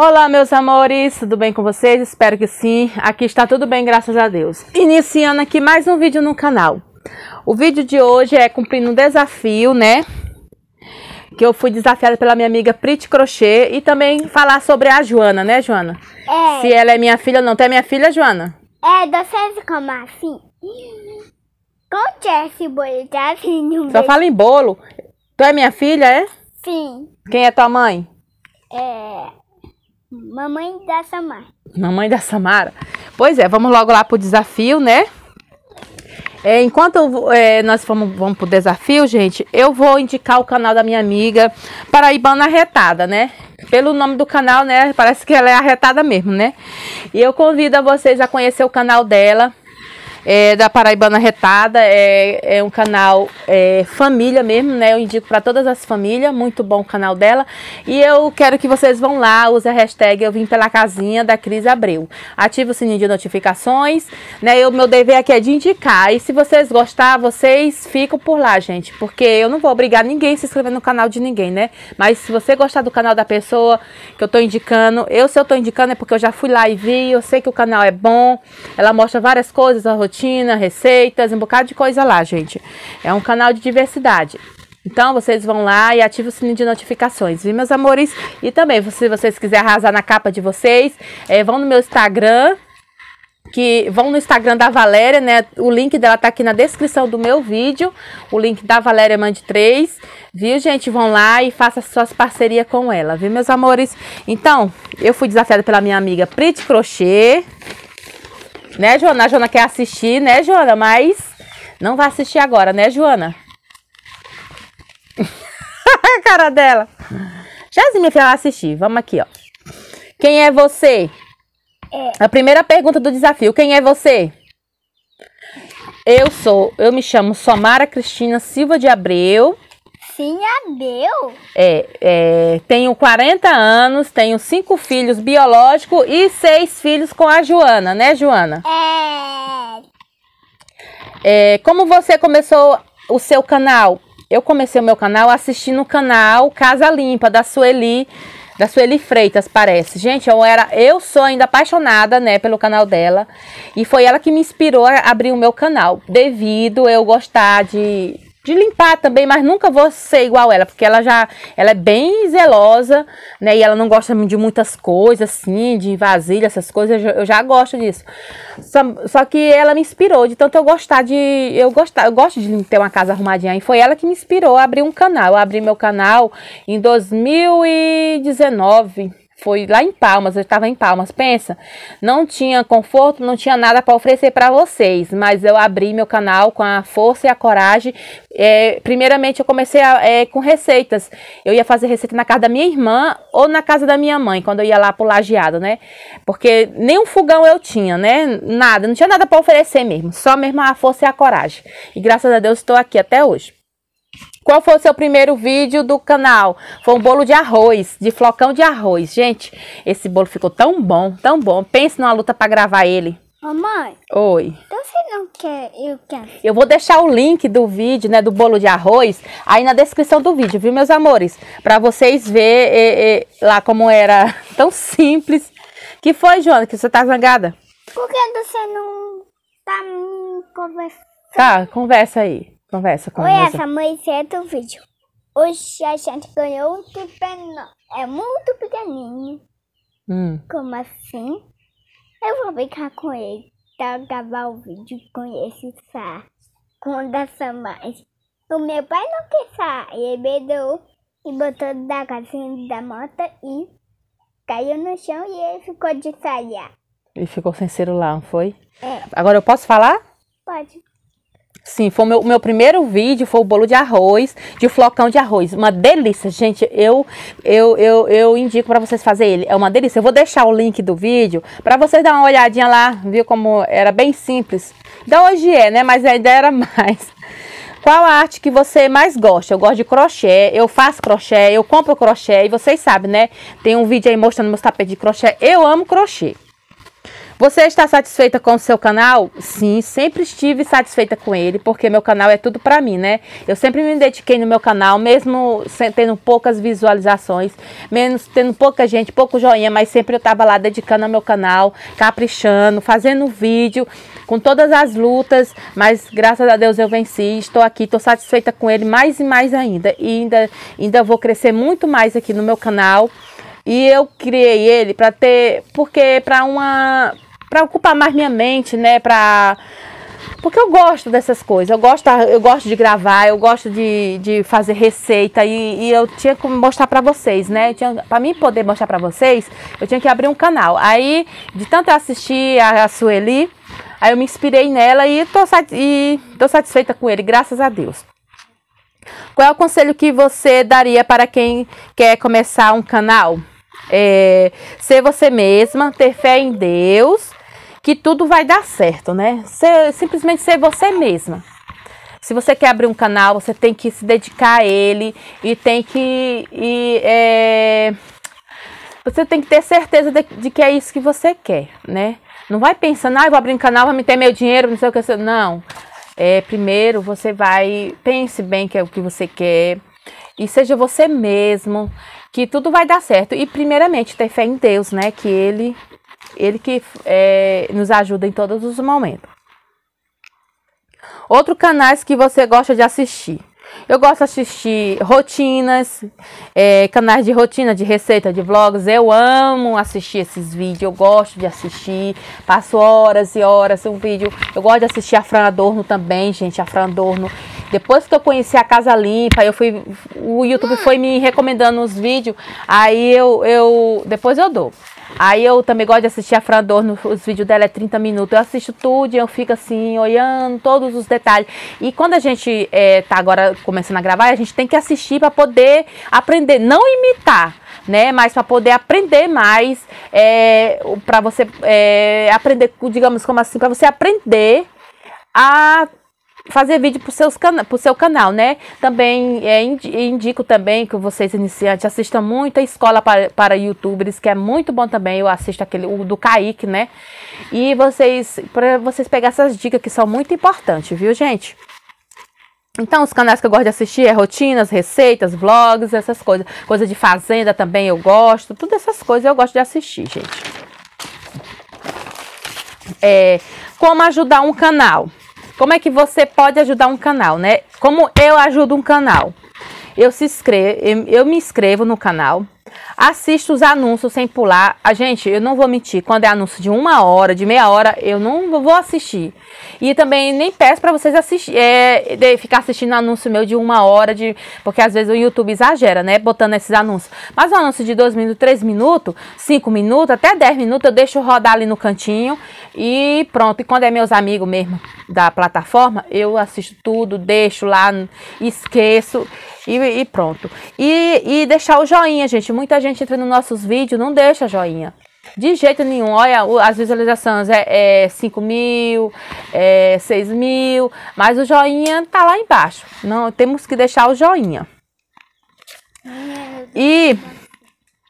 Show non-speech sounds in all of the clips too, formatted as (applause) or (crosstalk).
Olá, meus amores, tudo bem com vocês? Espero que sim. Aqui está tudo bem, graças a Deus. Iniciando aqui mais um vídeo no canal. O vídeo de hoje é cumprindo um desafio, né? Que eu fui desafiada pela minha amiga Prit Crochê e também falar sobre a Joana, né, Joana? É. Se ela é minha filha ou não. Tu é minha filha, Joana? É, vocês como assim? Conte esse bolo tá. Só fala em bolo. Tu é minha filha, é? Sim. Quem é tua mãe? É. Mamãe da Samar. Mamãe da Samara. Pois é, vamos logo lá pro desafio, né? É, enquanto é, nós vamos, vamos pro desafio, gente, eu vou indicar o canal da minha amiga Paraibana Arretada, né? Pelo nome do canal, né? Parece que ela é arretada mesmo, né? E eu convido a vocês a conhecer o canal dela é, da Paraibana Retada. É, é um canal é, família mesmo, né? Eu indico para todas as famílias. Muito bom o canal dela. E eu quero que vocês vão lá, use a hashtag Eu Vim Pela Casinha da Cris Abreu. Ative o sininho de notificações, né? O meu dever aqui é de indicar. E se vocês gostar, vocês ficam por lá, gente. Porque eu não vou obrigar ninguém a se inscrever no canal de ninguém, né? Mas se você gostar do canal da pessoa que eu tô indicando, eu se eu tô indicando é porque eu já fui lá e vi, eu sei que o canal é bom. Ela mostra várias coisas, a rotina, receitas, um bocado de coisa lá, gente. É um canal de diversidade. Então, vocês vão lá e ativem o sininho de notificações, viu, meus amores? E também, se vocês quiserem arrasar na capa de vocês, é, vão no meu Instagram, que vão no Instagram da Valéria, né? O link dela tá aqui na descrição do meu vídeo. O link da Valéria Mande 3. Viu, gente? Vão lá e façam suas parcerias com ela, viu, meus amores? Então, eu fui desafiada pela minha amiga Prit Crochê. Né, Joana? A Joana quer assistir, né, Joana? Mas não vai assistir agora, né, Joana? (laughs) a cara dela. Jazinha, minha filha, vai assistir. Vamos aqui, ó. Quem é você? É. A primeira pergunta do desafio. Quem é você? Eu sou, eu me chamo Somara Cristina Silva de Abreu. Sim, Abel. É, é, tenho 40 anos, tenho cinco filhos biológicos e seis filhos com a Joana, né, Joana? É. É, como você começou o seu canal? Eu comecei o meu canal assistindo o canal Casa Limpa, da Sueli, da Sueli Freitas, parece. Gente, eu era, eu sou ainda apaixonada, né, pelo canal dela. E foi ela que me inspirou a abrir o meu canal, devido eu gostar de de limpar também, mas nunca vou ser igual ela, porque ela já, ela é bem zelosa, né, e ela não gosta de muitas coisas, assim, de vasilha, essas coisas, eu já, gosto disso. Só, só, que ela me inspirou, de tanto eu gostar de, eu gostar, eu gosto de ter uma casa arrumadinha, e foi ela que me inspirou a abrir um canal, eu abri meu canal em 2019, foi lá em Palmas, eu estava em Palmas, pensa, não tinha conforto, não tinha nada para oferecer para vocês, mas eu abri meu canal com a força e a coragem. É, primeiramente, eu comecei a, é, com receitas. Eu ia fazer receita na casa da minha irmã ou na casa da minha mãe, quando eu ia lá pro lajeado, né? Porque nem um fogão eu tinha, né? Nada, não tinha nada para oferecer mesmo, só mesmo a força e a coragem. E graças a Deus estou aqui até hoje. Qual foi o seu primeiro vídeo do canal? Foi um bolo de arroz, de flocão de arroz. Gente, esse bolo ficou tão bom, tão bom. Pense numa luta para gravar ele. Mamãe, Oi. então você não quer, eu quero. Eu vou deixar o link do vídeo, né, do bolo de arroz, aí na descrição do vídeo, viu, meus amores? Para vocês verem é, lá como era (laughs) tão simples. Que foi, Joana, que você tá zangada? Por que você não tá me conversando? Tá, conversa aí. Conversa com Oi, você. essa mãe certo vídeo. Hoje a gente ganhou um pequeno. É muito pequenininho. Hum. Como assim? Eu vou brincar com ele. Pra gravar o vídeo com esse saco. Com dessa mais. O meu pai não quis sair. Ele beijou e botou da casinha da moto e caiu no chão e ele ficou de saia. E ficou sem celular, não foi? É, Agora eu posso falar? pode. Sim, foi o meu, meu primeiro vídeo, foi o bolo de arroz, de flocão de arroz. Uma delícia, gente. Eu eu, eu, eu indico para vocês fazer ele. É uma delícia. Eu vou deixar o link do vídeo para vocês dar uma olhadinha lá, viu como era bem simples. Da hoje é, né? Mas ainda era mais. Qual a arte que você mais gosta? Eu gosto de crochê, eu faço crochê, eu compro crochê e vocês sabem, né? Tem um vídeo aí mostrando meus tapetes de crochê. Eu amo crochê. Você está satisfeita com o seu canal? Sim, sempre estive satisfeita com ele, porque meu canal é tudo para mim, né? Eu sempre me dediquei no meu canal, mesmo tendo poucas visualizações, menos tendo pouca gente, pouco joinha, mas sempre eu estava lá dedicando ao meu canal, caprichando, fazendo vídeo, com todas as lutas, mas graças a Deus eu venci, estou aqui, estou satisfeita com ele mais e mais ainda, e ainda, ainda vou crescer muito mais aqui no meu canal. E eu criei ele para ter, porque para uma para ocupar mais minha mente, né? Para porque eu gosto dessas coisas, eu gosto, eu gosto de gravar, eu gosto de, de fazer receita e, e eu tinha que mostrar para vocês, né? Para mim poder mostrar para vocês, eu tinha que abrir um canal. Aí, de tanto eu assistir a, a Sueli, aí eu me inspirei nela e tô, e tô satisfeita com ele, graças a Deus. Qual é o conselho que você daria para quem quer começar um canal? É, ser você mesma, ter fé em Deus que tudo vai dar certo, né? Ser, simplesmente ser você mesma. Se você quer abrir um canal, você tem que se dedicar a ele e tem que. E, é, você tem que ter certeza de, de, que é isso que você quer, né? Não vai pensando, ah, vou abrir um canal, vai me ter meu dinheiro, não sei o que. Não. É, primeiro você vai, pense bem que é o que você quer e seja você mesmo, que tudo vai dar certo. E primeiramente ter fé em Deus, né? Que Ele ele que é, nos ajuda em todos os momentos. Outro canais que você gosta de assistir. Eu gosto de assistir rotinas, é, canais de rotina, de receita, de vlogs. Eu amo assistir esses vídeos, eu gosto de assistir. Passo horas e horas um vídeo. Eu gosto de assistir a Fran Adorno também, gente. A Fran Adorno. Depois que eu conheci a Casa Limpa, eu fui, o YouTube foi me recomendando os vídeos. Aí eu, eu depois eu dou. Aí eu também gosto de assistir a Fran os vídeos dela é 30 minutos. Eu assisto tudo e eu fico assim, olhando todos os detalhes. E quando a gente é, tá agora começando a gravar, a gente tem que assistir para poder aprender, não imitar. Né, mas para poder aprender mais, é, para você é, aprender, digamos como assim, para você aprender a fazer vídeo para o seu canal, né? Também é, indico também que vocês iniciantes assistam muito a escola para, para youtubers, que é muito bom também. Eu assisto aquele o do Kaique, né? E vocês, para vocês pegar essas dicas que são muito importantes, viu, gente? Então, os canais que eu gosto de assistir é rotinas, receitas, vlogs, essas coisas. Coisa de fazenda também eu gosto. Todas essas coisas eu gosto de assistir, gente. É, como ajudar um canal? Como é que você pode ajudar um canal, né? Como eu ajudo um canal? Eu, se inscrevo, eu me inscrevo no canal, assisto os anúncios sem pular. A gente, eu não vou mentir, quando é anúncio de uma hora, de meia hora, eu não vou assistir. E também nem peço para vocês assistir, é, de ficar assistindo anúncio meu de uma hora, de, porque às vezes o YouTube exagera, né? Botando esses anúncios. Mas um anúncio de dois minutos, três minutos, cinco minutos, até dez minutos, eu deixo rodar ali no cantinho e pronto. E quando é meus amigos mesmo da plataforma, eu assisto tudo, deixo lá, esqueço e, e pronto. E, e deixar o joinha, gente. Muita gente entra nos nossos vídeos, não deixa joinha. De jeito nenhum. Olha, as visualizações é, é 5 mil, é 6 mil, mas o joinha tá lá embaixo. Não, temos que deixar o joinha. E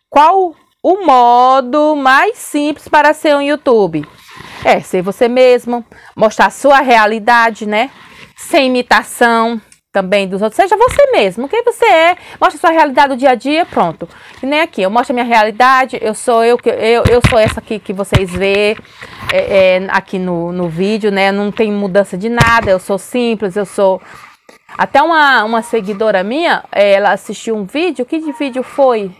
qual o modo mais simples para ser um YouTube? É ser você mesmo, mostrar sua realidade, né? Sem imitação, também dos outros. Seja você mesmo, quem você é, mostre sua realidade do dia a dia, pronto. E nem aqui, eu mostro a minha realidade, eu sou eu, eu, eu sou essa aqui que vocês vê é, é, aqui no, no vídeo, né? Não tem mudança de nada, eu sou simples, eu sou. Até uma, uma seguidora minha, ela assistiu um vídeo, que de vídeo foi?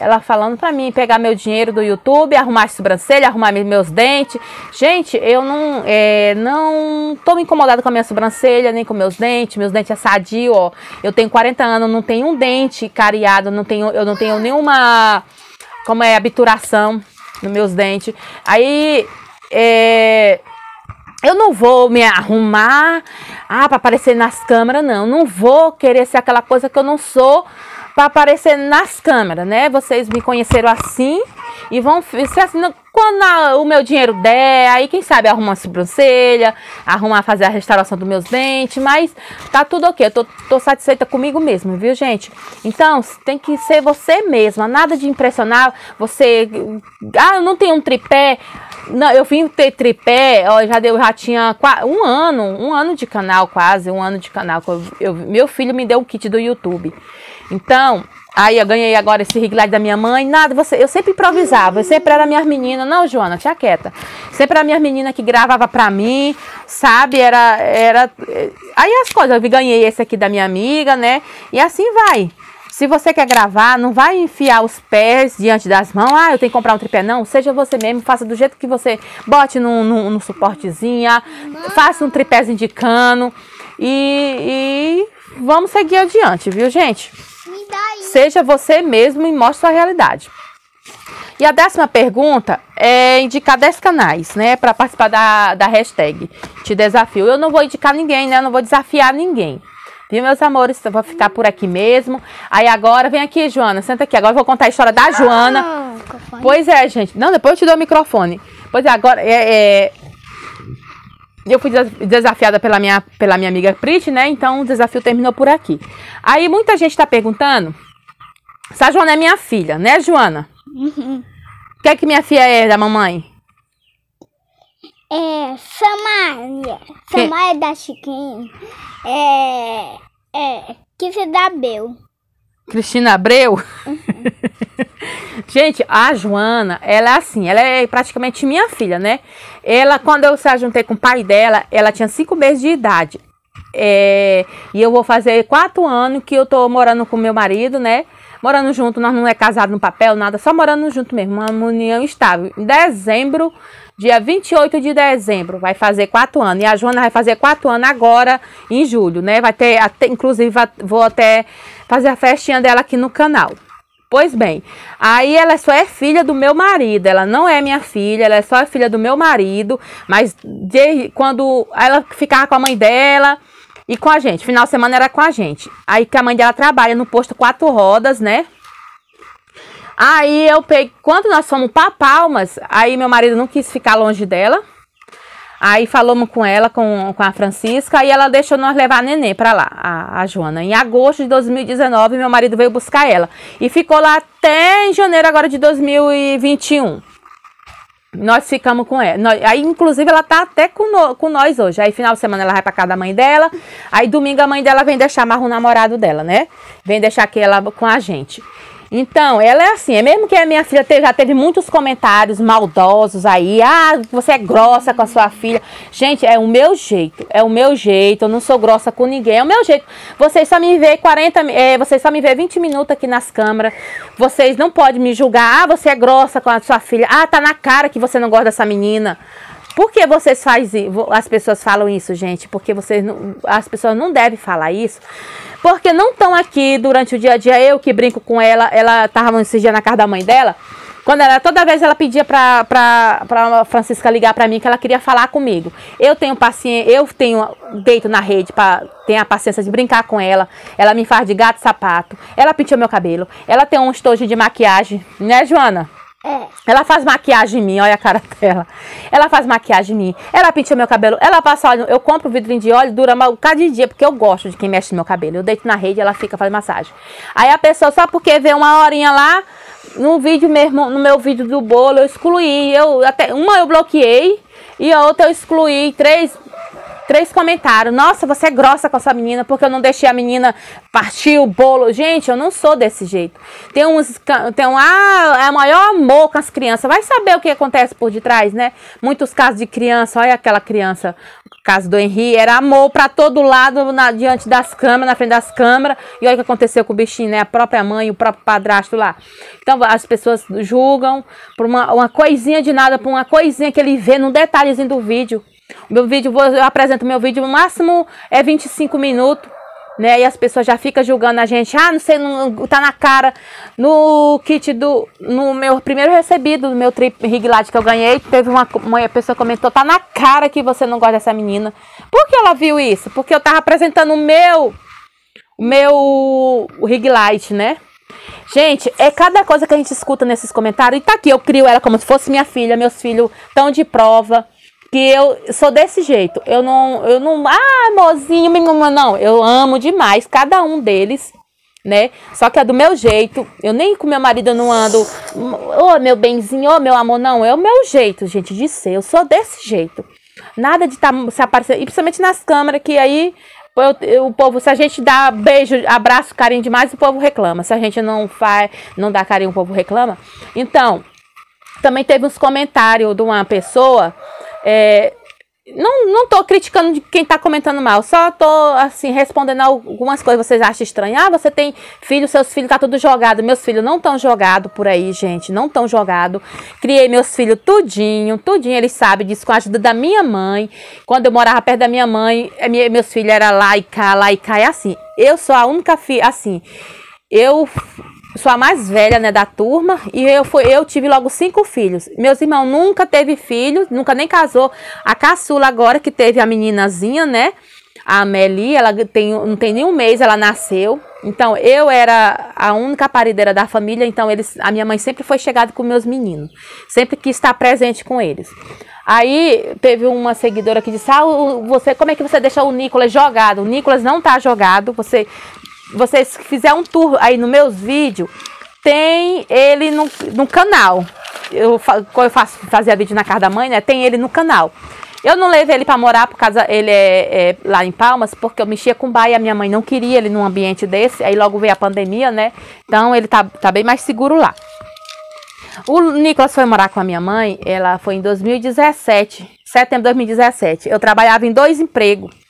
Ela falando pra mim pegar meu dinheiro do YouTube, arrumar a sobrancelha, arrumar meus dentes. Gente, eu não, é, não tô incomodada com a minha sobrancelha, nem com meus dentes. Meus dentes é sadio, ó. Eu tenho 40 anos, não tenho um dente cariado, não tenho, eu não tenho nenhuma, como é, habituração nos meus dentes. Aí, é, eu não vou me arrumar, ah, para aparecer nas câmeras, não. Não vou querer ser aquela coisa que eu não sou para aparecer nas câmeras, né? Vocês me conheceram assim e vão ser assim, quando a, o meu dinheiro der, aí quem sabe arrumar uma sobrancelha, arrumar fazer a restauração dos meus dentes, mas tá tudo ok, eu tô, tô satisfeita comigo mesmo, viu, gente? Então, tem que ser você mesma, nada de impressionar você, ah, eu não tenho um tripé, Não, eu vim ter tripé, ó, já deu, já tinha um ano, um ano de canal quase, um ano de canal. eu- eu- meu filho me deu um kit do YouTube. Então, aí eu ganhei agora esse light da minha mãe, nada, você, eu sempre improvisava, eu sempre era minhas meninas, não, Joana, tia quieta. Sempre era minhas meninas que gravava pra mim, sabe? Era, era. eh, Aí as coisas, eu ganhei esse aqui da minha amiga, né? E assim vai. Se você quer gravar, não vai enfiar os pés diante das mãos. Ah, eu tenho que comprar um tripé. Não, seja você mesmo, faça do jeito que você bote no, no, no suportezinho, faça um tripézinho de cano e, e vamos seguir adiante, viu, gente? Me dá aí. Seja você mesmo e mostre sua realidade. E a décima pergunta é indicar 10 canais, né, para participar da, da hashtag Te Desafio. Eu não vou indicar ninguém, né, eu não vou desafiar ninguém. Viu, meus amores? Eu vou ficar por aqui mesmo. Aí agora, vem aqui, Joana, senta aqui. Agora eu vou contar a história da Joana. Ah. Pois é, gente. Não, depois eu te dou o microfone. Pois é, agora é, é, eu fui des- desafiada pela minha, pela minha amiga Prit, né? Então o desafio terminou por aqui. Aí muita gente tá perguntando se a Joana é minha filha, né, Joana? Uhum. O que é que minha filha é da mamãe? É, Samaria. Samaria da Chiquinha. É, é, que se dá Bel. Cristina Abreu? (laughs) Gente, a Joana, ela é assim, ela é praticamente minha filha, né? Ela, quando eu se juntei com o pai dela, ela tinha cinco meses de idade. É, e eu vou fazer quatro anos que eu tô morando com meu marido, né? Morando junto, nós não é casado no papel, nada, só morando junto mesmo, uma união estável. Em dezembro, dia 28 de dezembro, vai fazer quatro anos. E a Joana vai fazer quatro anos agora, em julho, né? Vai ter, até, inclusive, vou até fazer a festinha dela aqui no canal. Pois bem, aí ela só é filha do meu marido, ela não é minha filha, ela é só filha do meu marido, mas de, quando ela ficava com a mãe dela e com a gente, final de semana era com a gente. Aí que a mãe dela trabalha no posto quatro rodas, né? Aí eu peguei, quando nós fomos para Palmas, aí meu marido não quis ficar longe dela. Aí falamos com ela, com, com a Francisca, e ela deixou nós levar a neném para lá, a, a Joana. Em agosto de 2019, meu marido veio buscar ela. E ficou lá até em janeiro agora de 2021. Nós ficamos com ela. Nós- aí, inclusive, ela tá até com, no- com nós hoje. Aí, final de semana, ela vai pra casa da mãe dela. Aí, domingo, a mãe dela vem deixar mais o namorado dela, né? Vem deixar aqui ela com a gente. Então, ela é assim, é mesmo que a minha filha te- já teve muitos comentários maldosos aí. Ah, você é grossa com a sua filha. Gente, é o meu jeito. É o meu jeito. Eu não sou grossa com ninguém. É o meu jeito. Vocês só me vê 40, mi- é, vocês só me vê 20 minutos aqui nas câmeras. Vocês não podem me julgar. Ah, você é grossa com a sua filha. Ah, tá na cara que você não gosta dessa menina. Por que vocês fazem, as pessoas falam isso, gente? Porque vocês não, as pessoas não devem falar isso. Porque não estão aqui durante o dia a dia. Eu que brinco com ela, ela estava esse dia na casa da mãe dela. Quando ela, toda vez ela pedia pra, pra, pra Francisca ligar pra mim que ela queria falar comigo. Eu tenho paciência, eu tenho deito na rede para ter a paciência de brincar com ela. Ela me faz de gato sapato. Ela pintou meu cabelo. Ela tem um estojo de maquiagem, né, Joana? É, Ela faz maquiagem em mim, olha a cara (laughs) dela. Ela faz maquiagem em mim. Ela pinta meu cabelo. Ela passa óleo. Eu compro vidrinho de óleo, dura um bocado de dia, porque eu gosto de quem mexe no meu cabelo. Eu deito na rede, ela fica fazendo massagem. Aí a pessoa, só porque vê uma horinha lá, no vídeo mesmo, no meu vídeo do bolo, eu excluí. Eu, até, uma eu bloqueei e a outra eu excluí. Três, três comentários. Nossa, você é grossa com essa menina porque eu não deixei a menina partir o bolo. Gente, eu não sou desse jeito. Tem uns. Tem um. Ah, é o maior amor com as crianças. Vai saber o que acontece por detrás, né? Muitos casos de criança. Olha aquela criança. O caso do Henri. Era amor pra todo lado, na- diante das câmeras, na frente das câmeras. E olha o que aconteceu com o bichinho, né? A própria mãe, o próprio padrasto lá. Então as pessoas julgam por uma, uma coisinha de nada, por uma coisinha que ele vê num detalhezinho do vídeo. O meu vídeo, eu apresento meu vídeo, o máximo é 25 minutos, né? E as pessoas já ficam julgando a gente. Ah, não sei, não, tá na cara. No kit do. No meu primeiro recebido, do meu trip rig light que eu ganhei, teve uma, uma pessoa comentou: tá na cara que você não gosta dessa menina. Por que ela viu isso? Porque eu tava apresentando o meu. O meu rig light, né? Gente, é cada coisa que a gente escuta nesses comentários. E tá aqui, eu crio ela como se fosse minha filha. Meus filhos estão de prova. Que eu sou desse jeito. Eu não, eu não, ah, mozinho, menino, não. Eu amo demais cada um deles. né? Só que é do meu jeito. Eu nem com meu marido eu não ando, ô oh, meu benzinho, ô oh, meu amor, não. É o meu jeito, gente, de ser. Eu sou desse jeito. Nada de estar tá, se aparecer. E principalmente nas câmeras, que aí o povo, se a gente dá beijo, abraço, carinho demais, o povo reclama. Se a gente não faz, não dá carinho, o povo reclama. Então, também teve uns comentários de uma pessoa é, não, não tô criticando quem tá comentando mal, só tô, assim, respondendo algumas coisas. Vocês acham estranho? Ah, você tem filho, seus filhos tá tudo jogado. Meus filhos não estão jogados por aí, gente, não estão jogados. Criei meus filhos tudinho, tudinho, eles sabem disso, com a ajuda da minha mãe. Quando eu morava perto da minha mãe, meus filhos eram lá e cá, lá e cá, e assim. Eu sou a única filha, assim, eu sou a mais velha, né, da turma, e eu fui, eu tive logo cinco filhos. Meus irmãos nunca teve filhos, nunca nem casou. A caçula agora que teve a meninazinha, né? A Amelie, ela tem, não tem nem um mês, ela nasceu. Então, eu era a única parideira da família, então eles, a minha mãe sempre foi chegada com meus meninos. Sempre quis estar presente com eles. Aí teve uma seguidora que disse: Ah, você, como é que você deixa o Nicolas jogado? O Nicolas não tá jogado. Você vocês fizer um tour aí nos meus vídeos, tem ele no, no canal. Eu, quando eu faço, fazia vídeo na casa da mãe, né? Tem ele no canal. Eu não levei ele para morar por causa ele é, é, lá em Palmas, porque eu mexia com baia, a minha mãe não queria ele num ambiente desse, aí logo veio a pandemia, né? Então ele tá, tá bem mais seguro lá. O Nicolas foi morar com a minha mãe, ela foi em 2017, setembro de 2017. Eu trabalhava em dois empregos.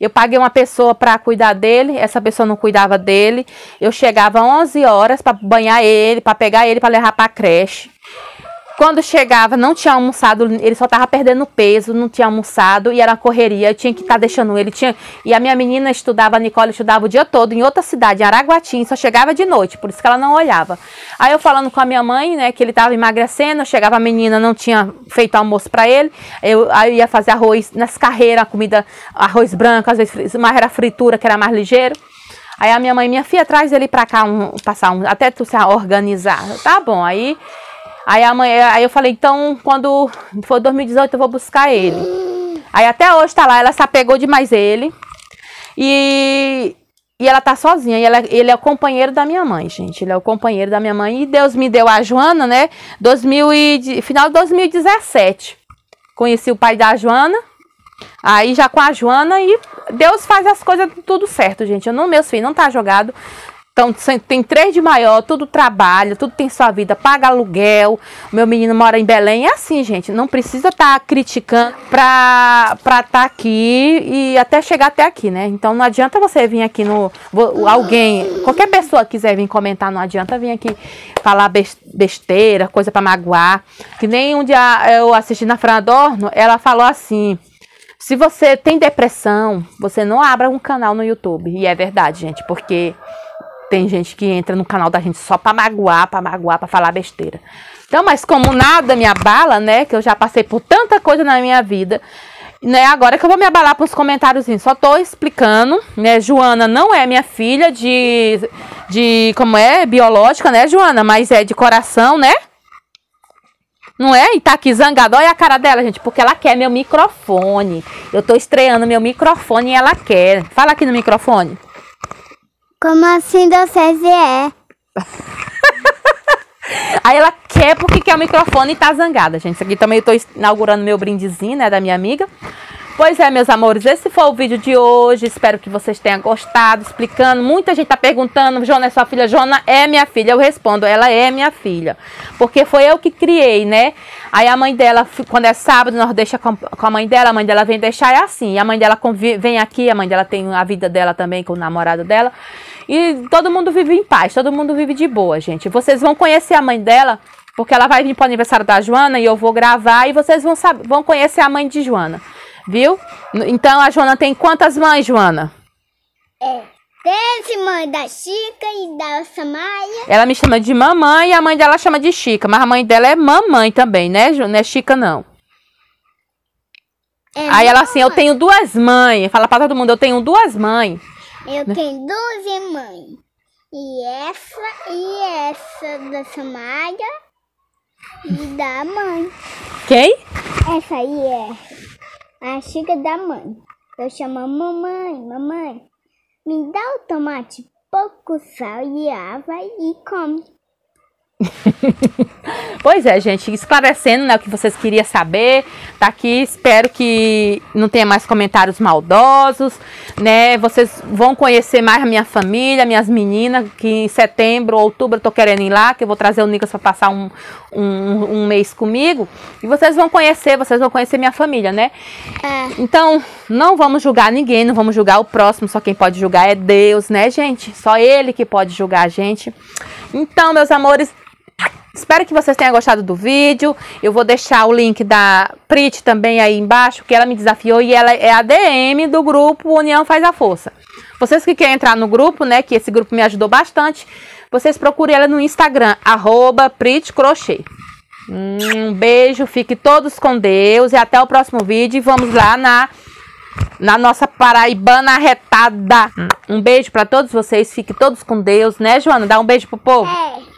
Eu paguei uma pessoa para cuidar dele, essa pessoa não cuidava dele. Eu chegava 11 horas para banhar ele, para pegar ele para levar para creche. Quando chegava, não tinha almoçado, ele só tava perdendo peso, não tinha almoçado e era correria. Eu tinha que estar tá deixando ele. Tinha... E a minha menina estudava, a Nicole estudava o dia todo em outra cidade, em Araguatim, só chegava de noite, por isso que ela não olhava. Aí eu falando com a minha mãe, né, que ele tava emagrecendo, chegava a menina, não tinha feito almoço para ele. Eu, aí eu ia fazer arroz nas carreiras, comida, arroz branco, às vezes mais era fritura, que era mais ligeiro. Aí a minha mãe, minha filha, traz ele pra cá, um, passar um, até tu se organizar. Tá bom, aí Aí, amanhã, aí eu falei, então, quando for 2018, eu vou buscar ele. Aí até hoje tá lá, ela se apegou demais ele. E, e ela tá sozinha. E ela, ele é o companheiro da minha mãe, gente. Ele é o companheiro da minha mãe. E Deus me deu a Joana, né? 2000 e, final de 2017. Conheci o pai da Joana. Aí já com a Joana e Deus faz as coisas tudo certo, gente. Eu não, meus filhos não tá jogado. Então, tem três de maior, tudo trabalha, tudo tem sua vida, paga aluguel. Meu menino mora em Belém. É assim, gente. Não precisa estar tá criticando pra estar tá aqui e até chegar até aqui, né? Então, não adianta você vir aqui no. Alguém, qualquer pessoa quiser vir comentar, não adianta vir aqui falar besteira, coisa para magoar. Que nem um dia eu assisti na Fran Adorno, ela falou assim. Se você tem depressão, você não abra um canal no YouTube. E é verdade, gente, porque tem gente que entra no canal da gente só para magoar, para magoar, para falar besteira. Então, mas como nada me abala, né? Que eu já passei por tanta coisa na minha vida, né? Agora que eu vou me abalar para os comentários, só tô explicando, né? Joana não é minha filha de, de como é biológica, né, Joana? Mas é de coração, né? Não é? E tá aqui zangada. Olha a cara dela, gente, porque ela quer meu microfone. Eu tô estreando meu microfone e ela quer. Fala aqui no microfone. Como assim vocês (laughs) é? Aí ela quer porque quer o microfone e tá zangada, gente. Isso aqui também eu tô inaugurando meu brindezinho, né, da minha amiga. Pois é, meus amores, esse foi o vídeo de hoje. Espero que vocês tenham gostado, explicando. Muita gente tá perguntando, Jona é sua filha? Jona é minha filha. Eu respondo, ela é minha filha. Porque foi eu que criei, né? Aí a mãe dela, quando é sábado, nós deixa com a mãe dela, a mãe dela vem deixar, é assim. A mãe dela vem aqui, a mãe dela tem a vida dela também com o namorado dela. E todo mundo vive em paz, todo mundo vive de boa, gente. Vocês vão conhecer a mãe dela, porque ela vai vir para o aniversário da Joana e eu vou gravar e vocês vão, saber, vão conhecer a mãe de Joana, viu? Então a Joana tem quantas mães, Joana? É. Tem mãe da Chica e da Samaya. Ela me chama de mamãe e a mãe dela chama de Chica, mas a mãe dela é mamãe também, né? Não é Chica, não. É Aí ela assim, eu tenho duas mães. Fala para todo mundo, eu tenho duas mães. Eu né? tenho duas irmãs. E essa e essa da Samara e da mãe. Quem? Essa aí é a Chica da mãe. Eu chamo mamãe, mamãe. Me dá o tomate pouco sal e água e come. (laughs) pois é, gente, esclarecendo né, o que vocês queriam saber, tá aqui. Espero que não tenha mais comentários maldosos, né? Vocês vão conhecer mais a minha família, minhas meninas, que em setembro, outubro eu tô querendo ir lá, que eu vou trazer o Nicolas para passar um, um, um, mês comigo. E vocês vão conhecer, vocês vão conhecer minha família, né? É. Então, não vamos julgar ninguém, não vamos julgar o próximo, só quem pode julgar é Deus, né, gente? Só Ele que pode julgar a gente. Então, meus amores, Espero que vocês tenham gostado do vídeo. Eu vou deixar o link da Prit também aí embaixo, que ela me desafiou e ela é a DM do grupo União Faz a Força. Vocês que querem entrar no grupo, né, que esse grupo me ajudou bastante, vocês procurem ela no Instagram, arroba Prit Crochê. Um beijo, fiquem todos com Deus e até o próximo vídeo. E vamos lá na, na nossa paraibana retada. Um beijo para todos vocês, fiquem todos com Deus, né, Joana? Dá um beijo pro povo. É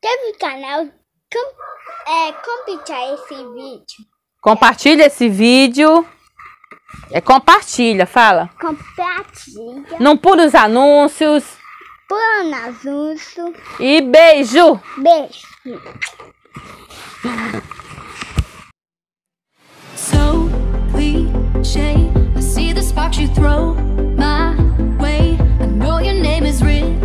inscreve no canal, com, é, compartilha esse vídeo. Compartilha esse vídeo. É compartilha, fala. Compartilha. Não pula os anúncios. Pula os anúncios. E beijo. Beijo. So cliche, I see the sparks you throw my way. I know your name is written.